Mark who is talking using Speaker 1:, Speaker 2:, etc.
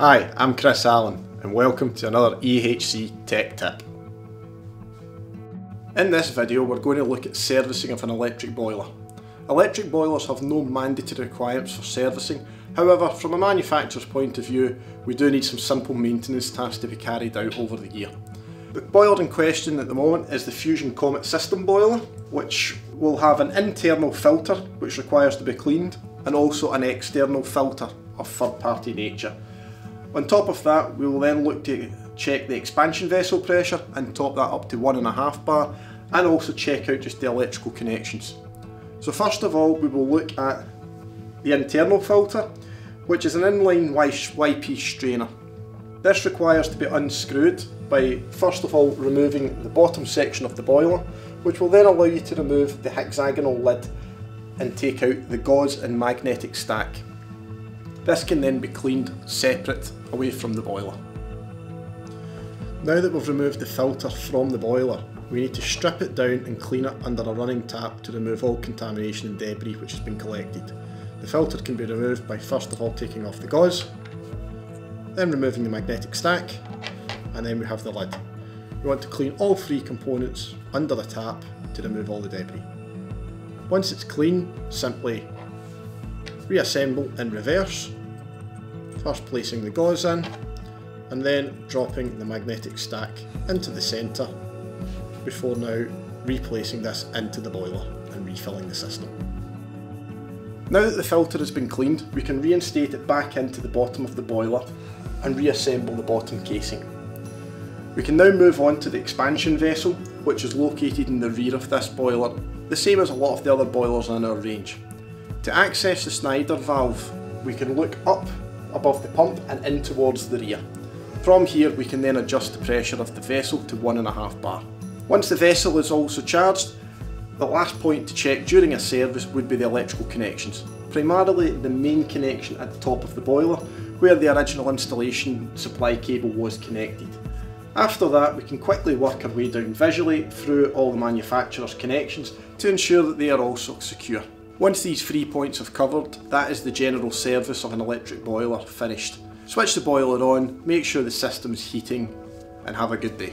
Speaker 1: Hi, I'm Chris Allen and welcome to another EHC Tech Tip. In this video we're going to look at servicing of an electric boiler. Electric boilers have no mandatory requirements for servicing, however from a manufacturer's point of view we do need some simple maintenance tasks to be carried out over the year. The boiler in question at the moment is the Fusion Comet system boiler, which will have an internal filter which requires to be cleaned and also an external filter of third party nature. On top of that we will then look to check the expansion vessel pressure and top that up to 1.5 bar and also check out just the electrical connections. So first of all we will look at the internal filter which is an inline YP strainer. This requires to be unscrewed by first of all removing the bottom section of the boiler, which will then allow you to remove the hexagonal lid and take out the gauze and magnetic stack. This can then be cleaned separate away from the boiler. Now that we've removed the filter from the boiler, we need to strip it down and clean it under a running tap to remove all contamination and debris which has been collected. The filter can be removed by first of all taking off the gauze, then removing the magnetic stack, and then we have the lid. We want to clean all three components under the tap to remove all the debris. Once it's clean, simply reassemble in reverse, first placing the gauze in, and then dropping the magnetic stack into the centre before now replacing this into the boiler and refilling the system. Now that the filter has been cleaned, we can reinstate it back into the bottom of the boiler and reassemble the bottom casing. We can now move on to the expansion vessel, which is located in the rear of this boiler, the same as a lot of the other boilers in our range. To access the Schrader valve, we can look up above the pump and in towards the rear. From here we can then adjust the pressure of the vessel to 1.5 bar. Once the vessel is also charged, the last point to check during a service would be the electrical connections. Primarily the main connection at the top of the boiler, where the original installation supply cable was connected. After that we can quickly work our way down visually through all the manufacturer's connections to ensure that they are also secure. Once these three points have covered, that is the general service of an electric boiler finished. Switch the boiler on, make sure the system is heating and have a good day.